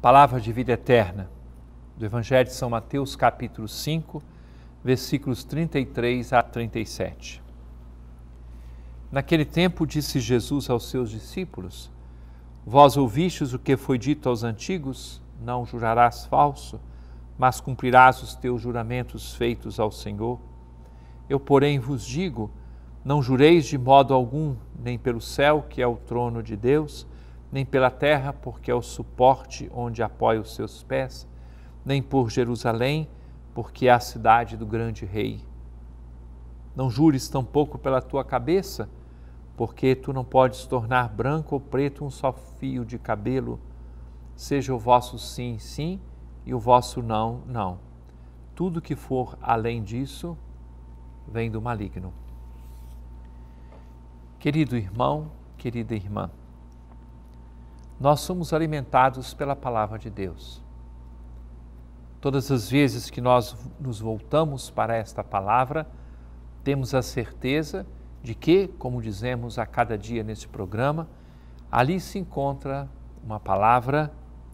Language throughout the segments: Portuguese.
Palavra de vida eterna, do Evangelho de São Mateus, capítulo 5, versículos 33 a 37. Naquele tempo disse Jesus aos seus discípulos: Vós ouvistes o que foi dito aos antigos: Não jurarás falso, mas cumprirás os teus juramentos feitos ao Senhor. Eu, porém, vos digo: Não jureis de modo algum, nem pelo céu, que é o trono de Deus, nem pela terra, porque é o suporte onde apoia os seus pés, nem por Jerusalém, porque é a cidade do grande rei. Não jures tampouco pela tua cabeça, porque tu não podes tornar branco ou preto um só fio de cabelo. Seja o vosso sim, sim, e o vosso não, não. Tudo que for além disso vem do maligno. Querido irmão, querida irmã, nós somos alimentados pela palavra de Deus. Todas as vezes que nós nos voltamos para esta palavra, temos a certeza de que, como dizemos a cada dia neste programa, ali se encontra uma palavra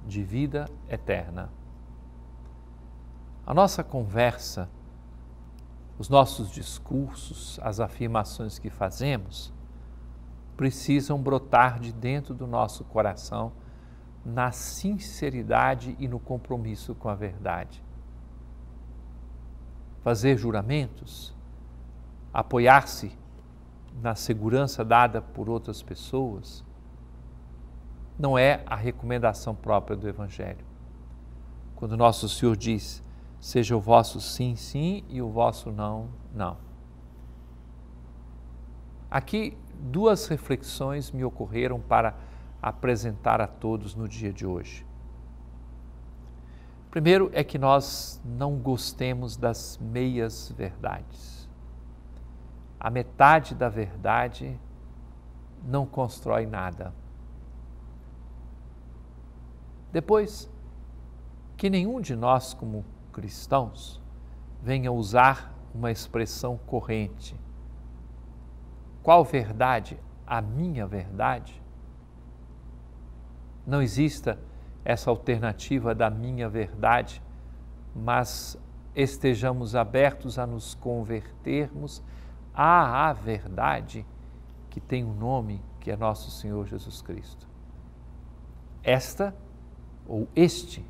de vida eterna. A nossa conversa, os nossos discursos, as afirmações que fazemos, precisam brotar de dentro do nosso coração na sinceridade e no compromisso com a verdade. Fazer juramentos, apoiar-se na segurança dada por outras pessoas, não é a recomendação própria do Evangelho. Quando nosso Senhor diz: seja o vosso sim, sim e o vosso não, não. Aqui duas reflexões me ocorreram para apresentar a todos no dia de hoje. Primeiro é que nós não gostemos das meias verdades. A metade da verdade não constrói nada. Depois, que nenhum de nós, como cristãos, venha usar uma expressão corrente. Qual verdade? A minha verdade? Não exista essa alternativa da minha verdade, mas estejamos abertos a nos convertermos à, verdade que tem um nome que é nosso Senhor Jesus Cristo. Esta ou este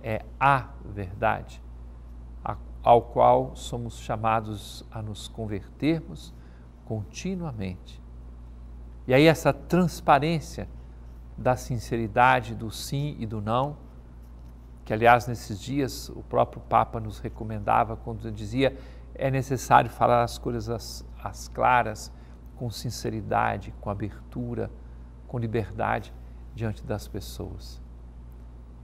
é a verdade, ao qual somos chamados a nos convertermos continuamente. E aí, essa transparência da sinceridade, do sim e do não, que aliás nesses dias o próprio Papa nos recomendava quando dizia é necessário falar as coisas as, as claras, com sinceridade, com abertura, com liberdade diante das pessoas.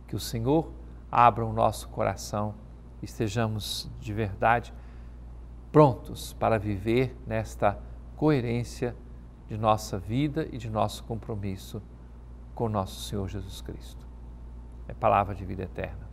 Que o Senhor abra o nosso coração, estejamos de verdade prontos para viver nesta coerência de nossa vida e de nosso compromisso com nosso Senhor Jesus Cristo. É palavra de vida eterna.